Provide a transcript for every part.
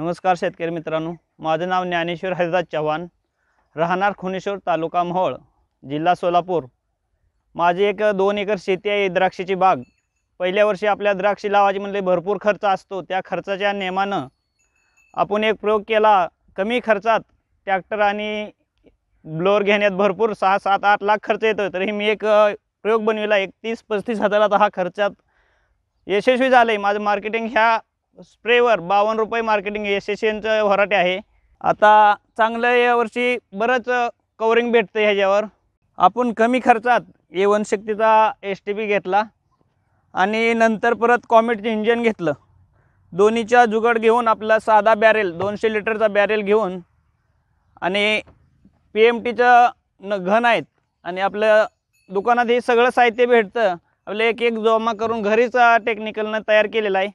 नमस्कार शेतकरी मित्रांनो. माझं नाव ज्ञानेश्वर हरिदास चव्हाण. राहणार खुनेश्वर तालुका मोहोळ जिल्हा सोलापूर. माझी एक दोन एकर शेती आहे द्राक्षाची बाग. पहिल्या वर्षी आपल्या द्राक्षी लावायची म्हणजे भरपूर खर्च असतो. त्या खर्चाच्या नियमानं आपण एक प्रयोग केला. कमी खर्चात ट्रॅक्टर आणि ब्लोअर घेण्यात भरपूर सहा सात आठ लाख खर्च येतो तरी मी एक प्रयोग बनविला. एकतीस पस्तीस हजारात हा खर्चात यशस्वी झालं आहे माझं मार्केटिंग ह्या स्प्रेवर बावन्न रुपये मार्केटिंग एस एस एनचं व्हराटे आहे. आता चांगलं यावर्षी बरंच कवरिंग भेटतं ह्याच्यावर. आपण कमी खर्चात ए वन शक्तीचा एस टी पी घेतला आणि नंतर परत कॉमेटचं इंजन घेतलं. दोन्हीचा जुगड घेऊन आपला साधा बॅरेल दोनशे लिटरचा बॅरेल घेऊन आणि पी एम टीचं न घन आहेत आणि आपलं दुकानात हे सगळं साहित्य भेटतं. आपलं एक एक जमा करून घरीच टेक्निकलनं तयार केलेलं आहे.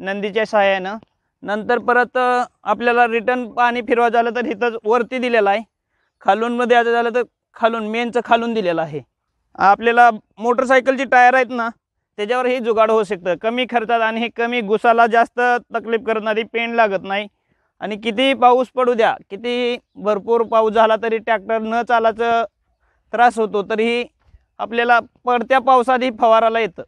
नंदीच्या सहाय्यानं. नंतर परत आपल्याला रिटर्न पाणी फिरवा झालं तर इथं वरती दिलेलं आहे. खालूनमध्ये आता झालं तर खालून मेनचं खालून दिलेलं आहे. आपल्याला मोटरसायकलची टायर आहेत ना त्याच्यावर हे जुगाड होऊ शकतं. कमी खर्चात आणि हे कमी गुसाला जास्त तकलीफ करणारी पेंट लागत नाही. आणि किती पाऊस पडू द्या किती भरपूर पाऊस झाला तरी ट्रॅक्टर न चालायचं त्रास होतो तरीही आपल्याला पडत्या पावसातही फवाराला येतं.